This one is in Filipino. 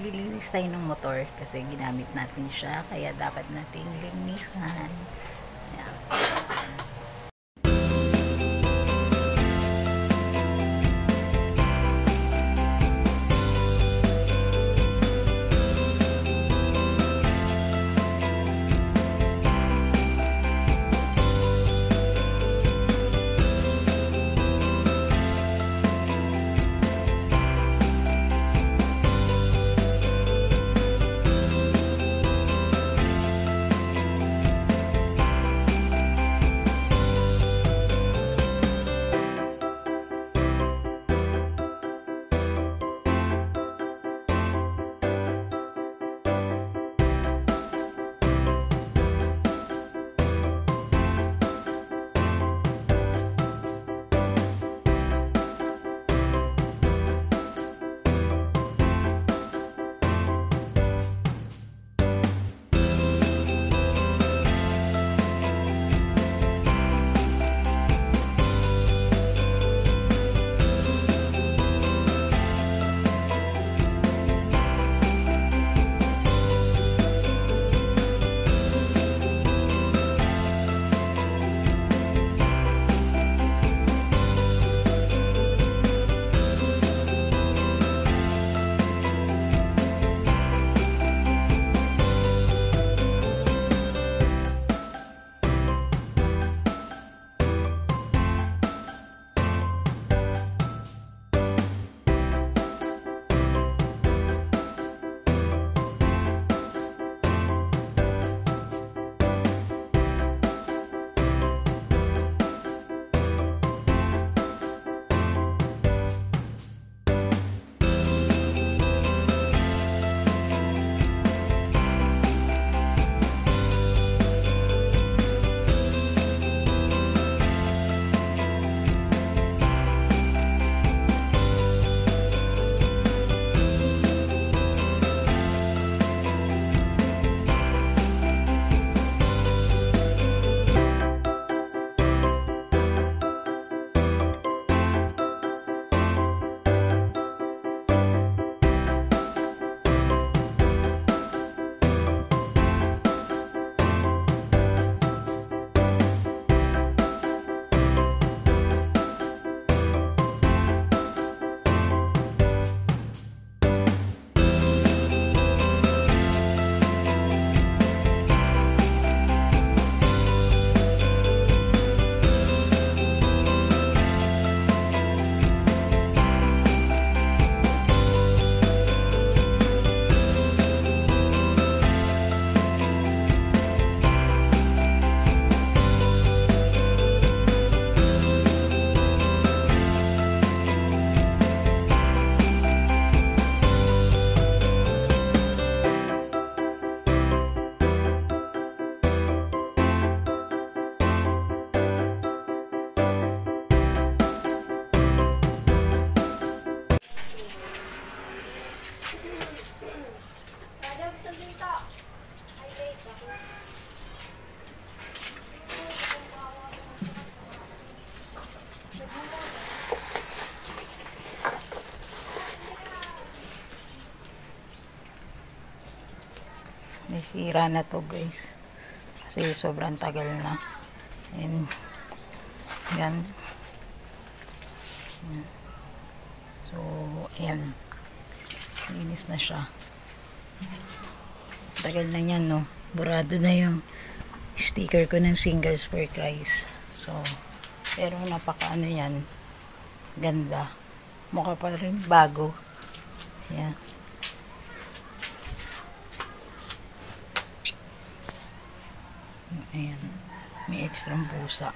maglilinis tayo ng motor kasi ginamit natin siya kaya dapat nating linisan. May sira na to guys. Kasi sobrang tagal na. And. Yan. So, ayan. Linis na siya. Tagal na yan, no? Burado na yung sticker ko ng singles for Christ. So, pero napaka ano yan. Ganda. Mukha pa rin bago. Yan. Ayan. May extra pusa.